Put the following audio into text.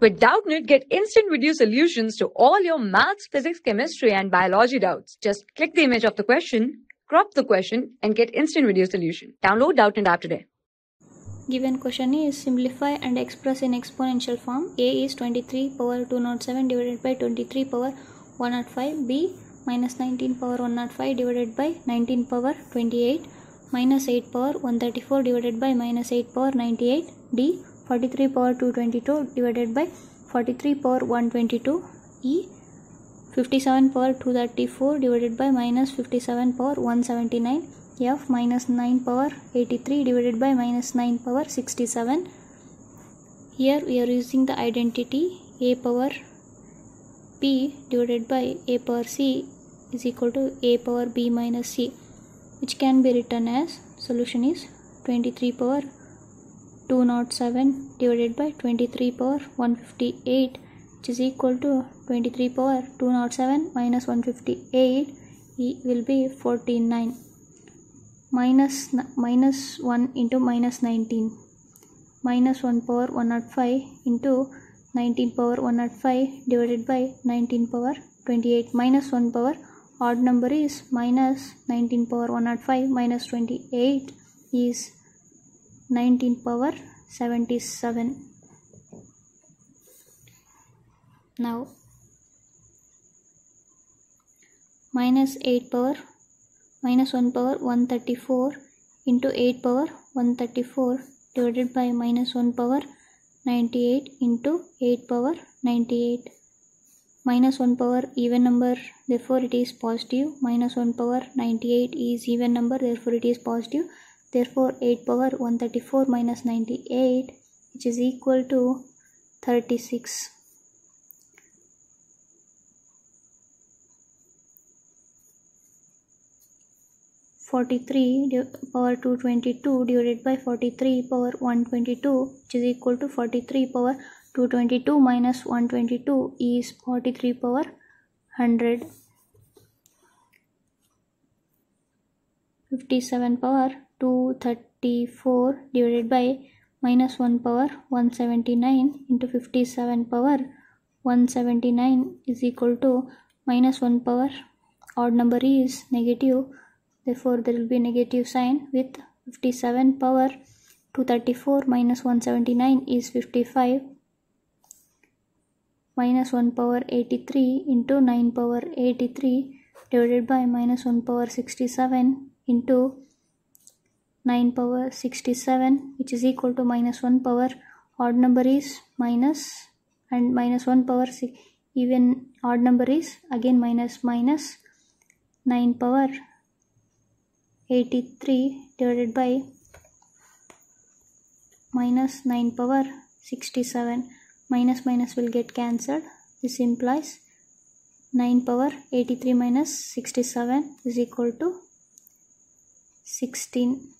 With Doubtnut, get instant video solutions to all your maths, physics, chemistry, and biology doubts. Just click the image of the question, crop the question, and get instant video solution. Download Doubtnut app today. Given question is simplify and express in exponential form. A is 23 power 207 divided by 23 power 105. B minus 19 power 105 divided by 19 power 28 minus 8 power 134 divided by minus 8 power 98. D 43 power 222 divided by 43 power 122. E 57 power 234 divided by minus 57 power 179 f minus 9 power 83 divided by minus 9 power 67 here we are using the identity a power p divided by a power c is equal to a power b minus c which can be written as solution is 23 power 207 divided by 23 power 158 which is equal to 23 power 207 minus 158 e will be 49 minus minus 1 into minus 19 minus 1 power 105 into 19 power 105 divided by 19 power 28 minus 1 power odd number is minus 19 power 105 minus 28 is 19 power 77 now minus 8 power minus 1 power 134 into 8 power 134 divided by minus 1 power 98 into 8 power 98 minus 1 power even number therefore it is positive. Minus 1 power 98 is even number therefore it is positive therefore 8 power 134 minus 98 which is equal to 36 43 power 222 divided by 43 power 122 which is equal to 43 power 222 minus 122 is 43 power 100 57 power 234 divided by minus 1 power 179 into 57 power 179 is equal to minus 1 power. Odd number is negative therefore there will be negative sign with 57 power. 234 minus 179 is 55 minus 1 power 83 into 9 power 83 divided by minus 1 power 67 into 9 power 67 which is equal to minus 1 power. Odd number is minus and minus 1 power even odd number is again minus minus 9 power. 83 divided by minus 9 power 67 minus minus will get cancelled. This implies 9 power 83 minus 67 is equal to 16